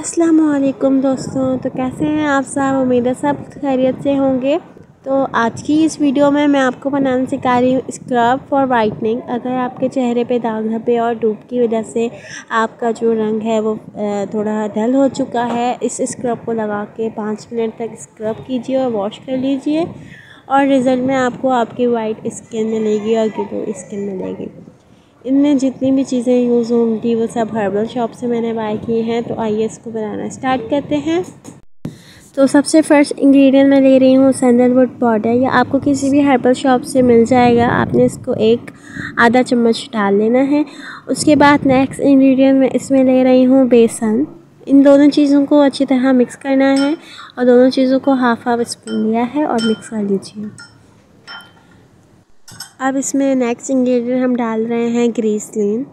असलकुम दोस्तों तो कैसे हैं आप सब? उम्मीद है सब खैरियत से होंगे। तो आज की इस वीडियो में मैं आपको बनाना सिखा रही हूँ स्क्रब फॉर वाइटनिंग अगर आपके चेहरे पे दाग धब्बे और धूप की वजह से आपका जो रंग है वो थोड़ा डल हो चुका है, इस स्क्रब को लगा के पाँच मिनट तक स्क्रब कीजिए और वॉश कर लीजिए। और रिज़ल्ट में आपको आपकी वाइट स्किन मिलेगी और ग्लो स्किन मिलेगी। इनमें जितनी भी चीज़ें यूज़ होंगी, वो सब हर्बल शॉप से मैंने बाय की हैं तो आइए इसको बनाना स्टार्ट करते हैं। तो सबसे फ़र्स्ट इंग्रेडिएंट मैं ले रही हूँ सैंडलवुड पाउडर या आपको किसी भी हर्बल शॉप से मिल जाएगा। आपने इसको एक आधा चम्मच डाल लेना है। उसके बाद नेक्स्ट इंग्रेडिएंट मैं इसमें ले रही हूँ बेसन। इन दोनों चीज़ों को अच्छी तरह मिक्स करना है और दोनों चीज़ों को हाफ़ हाफ़ स्पून लिया है और मिक्स कर लीजिए। अब इसमें नेक्स्ट इंग्रेडिएंट हम डाल रहे हैं ग्रीसलिन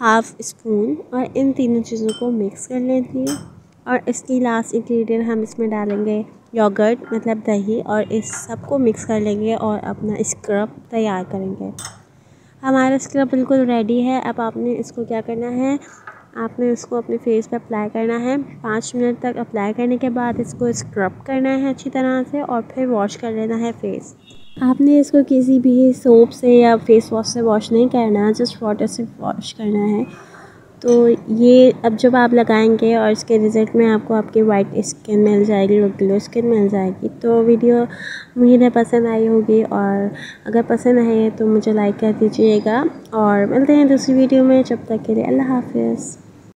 हाफ़ स्पून और इन तीनों चीज़ों को मिक्स कर लेती और इसकी लास्ट इंग्रेडिएंट हम इसमें डालेंगे योगर्ट मतलब दही और इस सबको मिक्स कर लेंगे और अपना स्क्रब तैयार करेंगे। हमारा स्क्रब बिल्कुल रेडी है। अब आपने इसको क्या करना है? आपने इसको अपने फेस पर अप्लाई करना है। पाँच मिनट तक अप्लाई करने के बाद इसको स्क्रब करना है अच्छी तरह से और फिर वॉश कर लेना है फेस आपने इसको किसी भी सोप से या फेस वॉश से वॉश नहीं करना जस्ट वाटर से वॉश करना है। तो ये अब जब आप लगाएँगे और इसके रिज़ल्ट में आपको आपकी वाइट स्किन मिल जाएगी और ग्लो स्किन मिल जाएगी तो वीडियो उम्मीद पसंद आई होगी। और अगर पसंद आई है तो मुझे लाइक कर दीजिएगा। और मिलते हैं दूसरी वीडियो में, जब तक के लिए अल्लाह हाफिज़।